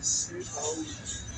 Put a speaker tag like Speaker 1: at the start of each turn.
Speaker 1: 石头思，